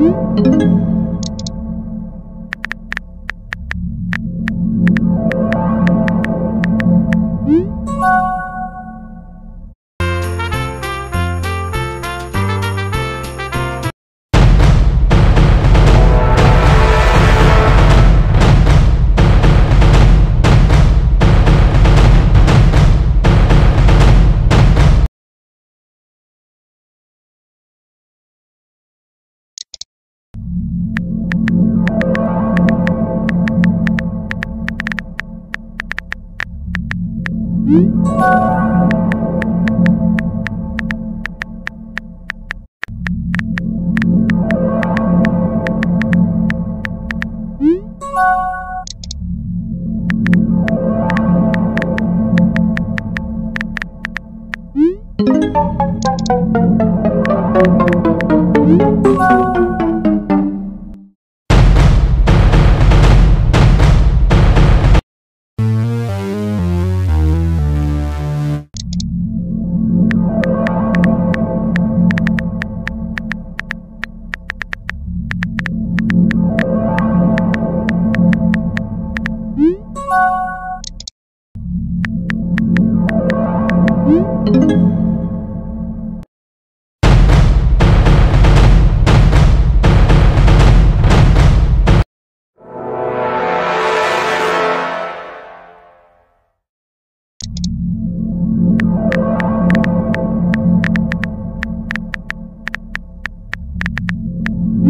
Música Música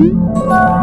Mm-hmm.